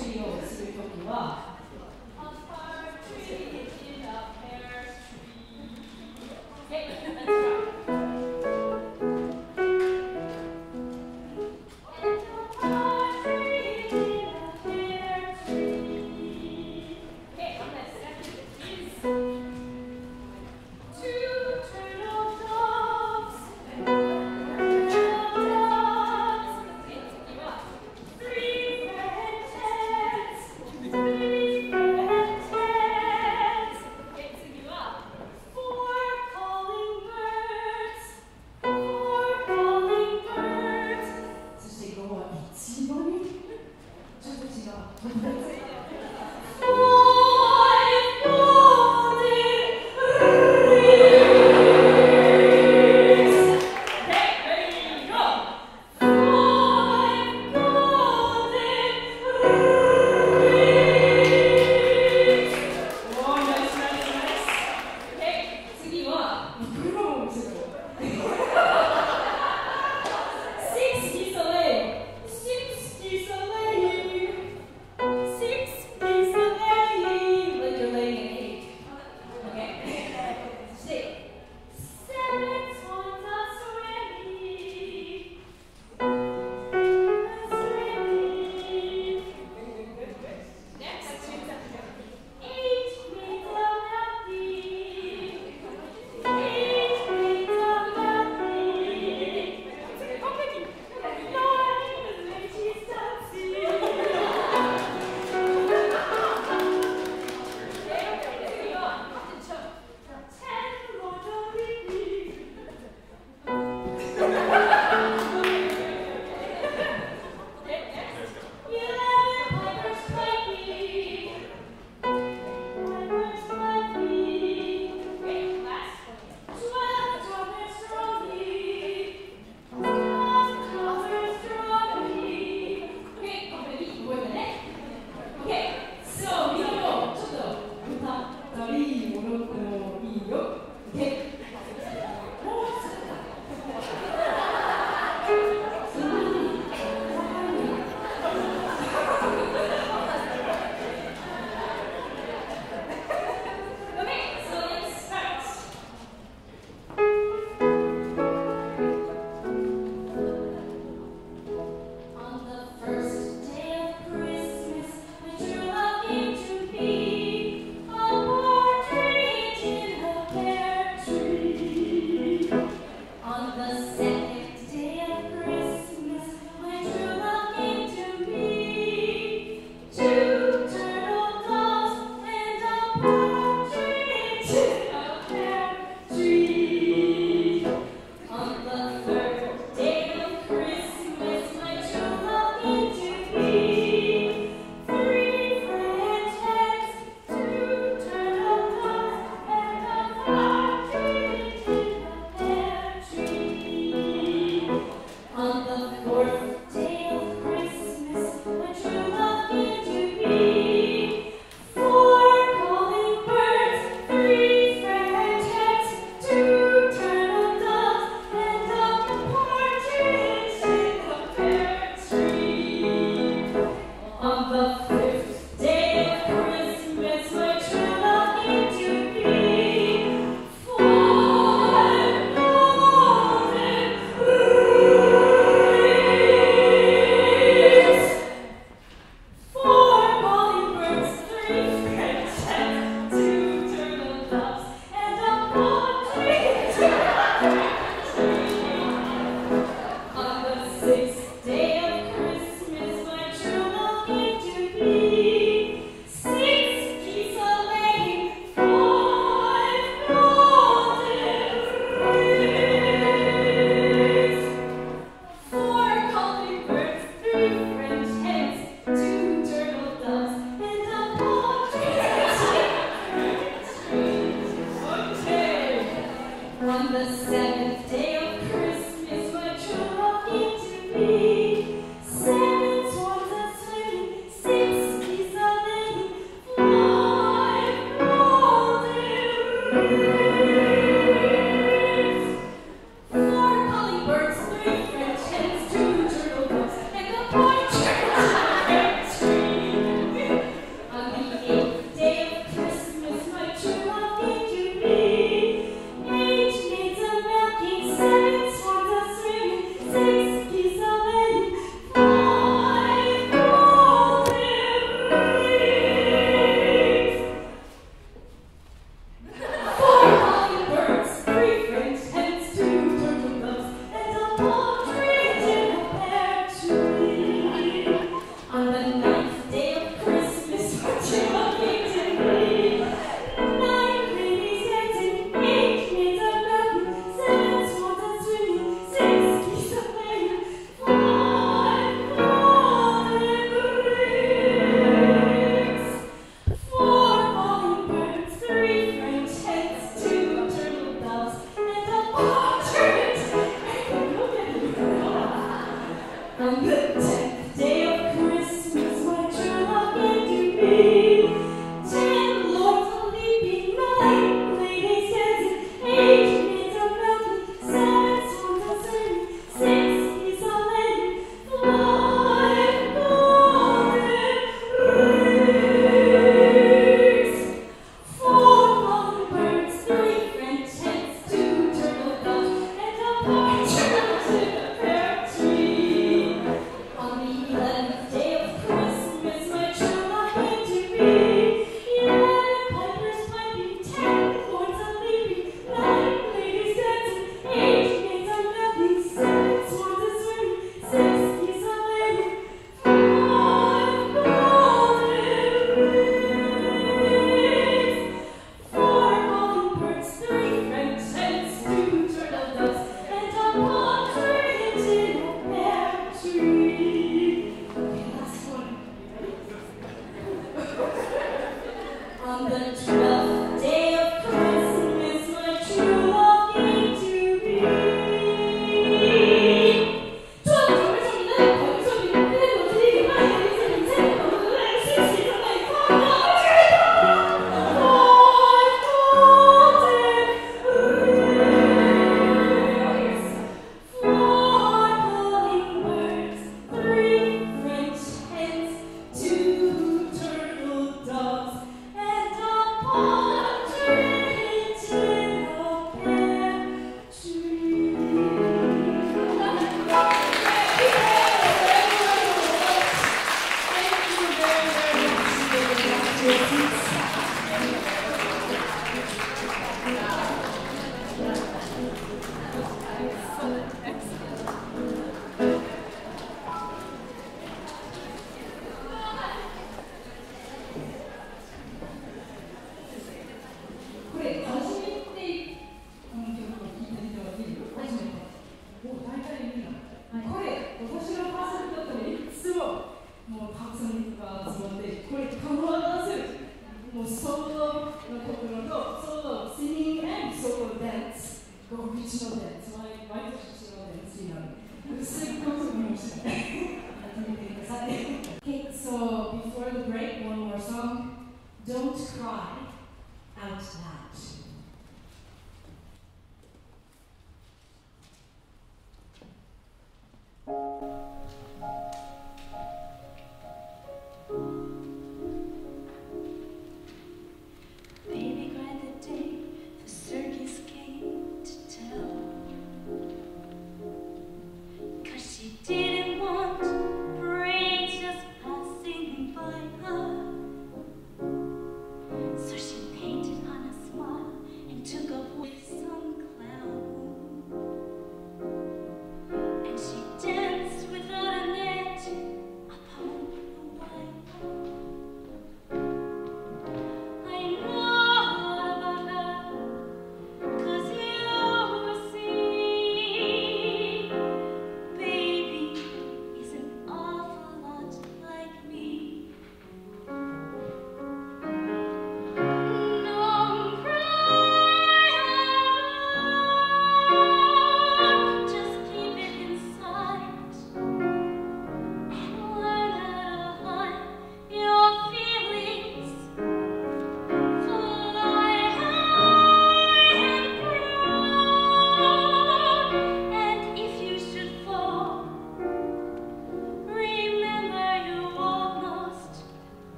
in a pear tree をするときは。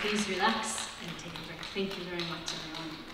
Please relax and take a break. Thank you very much, everyone.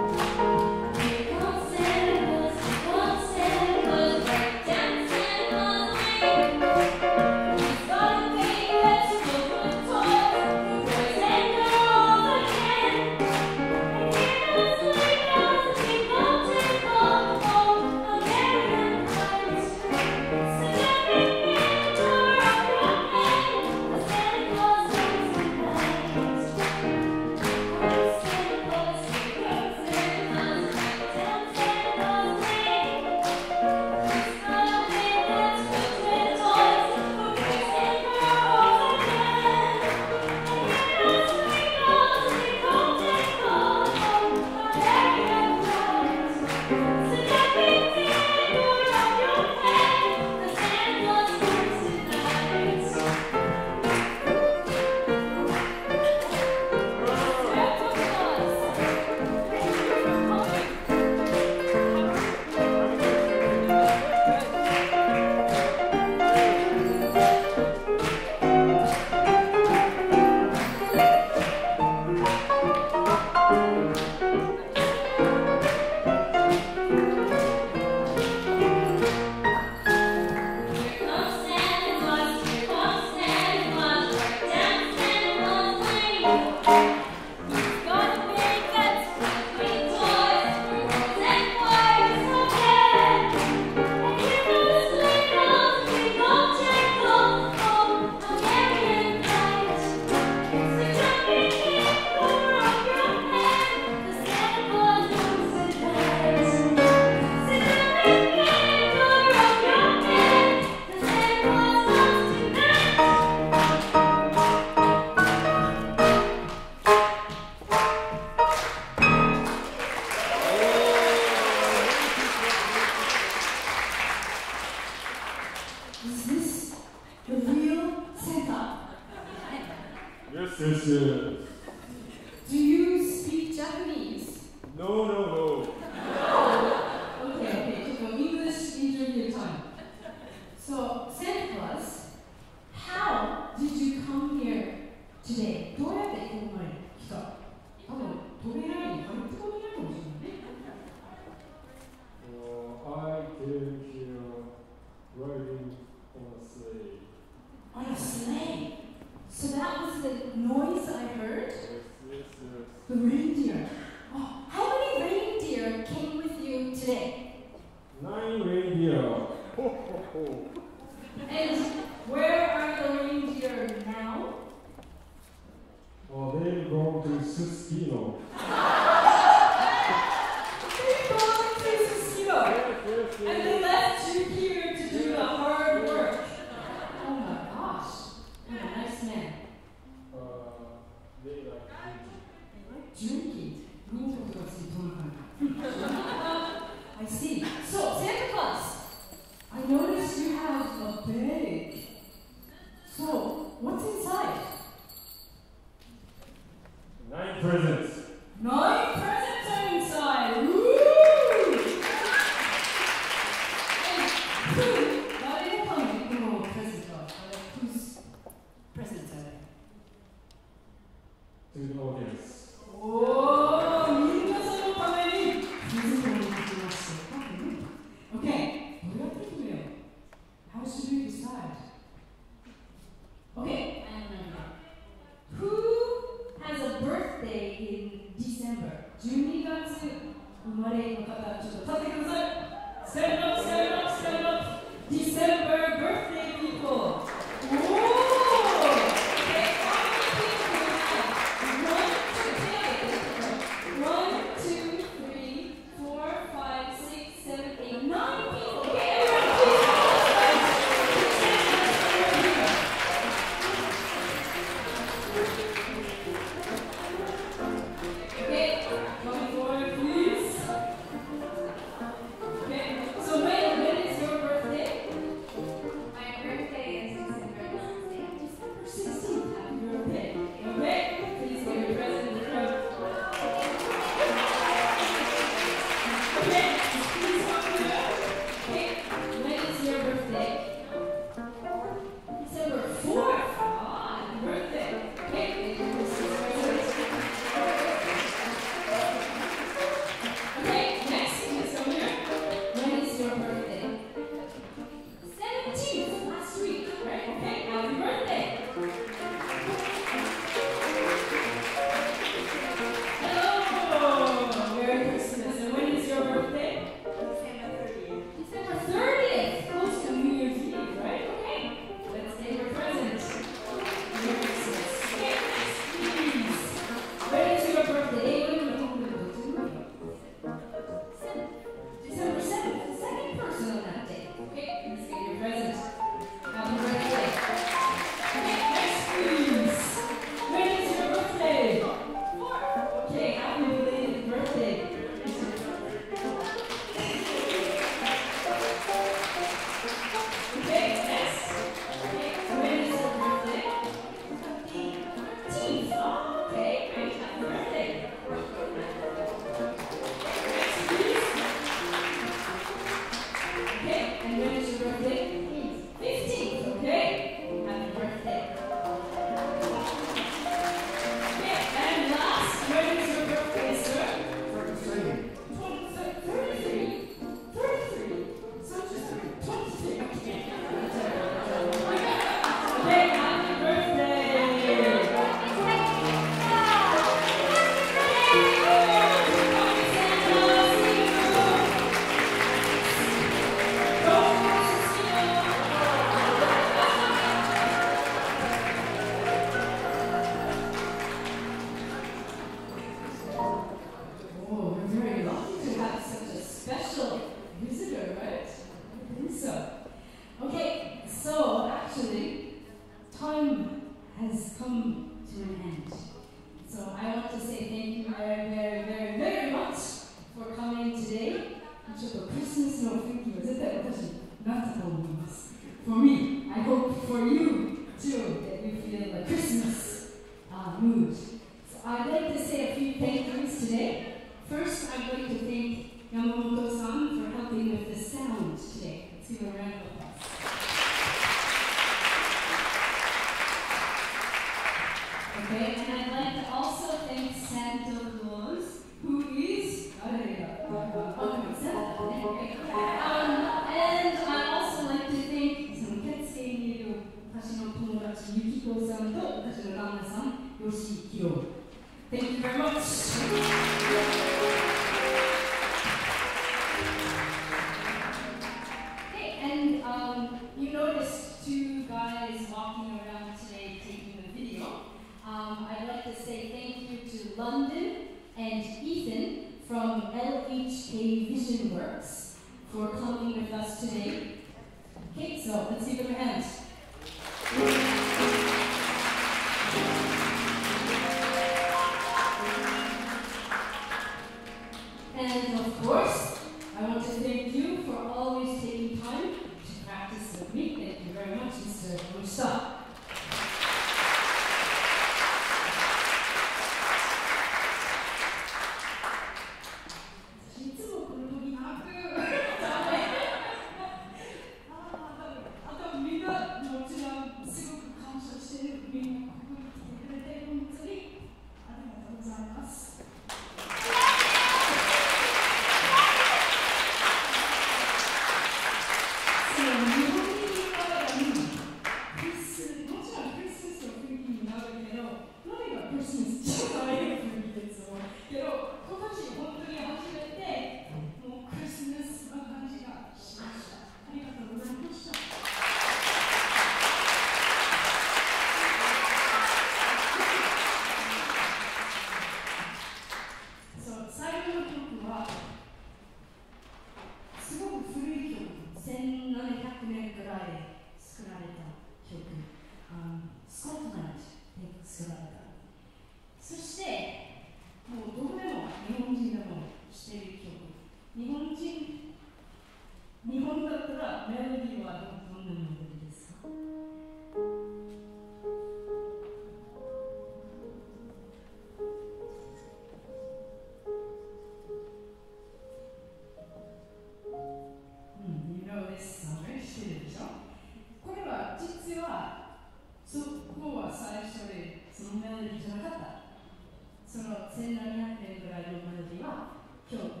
千波っンテルからいは今日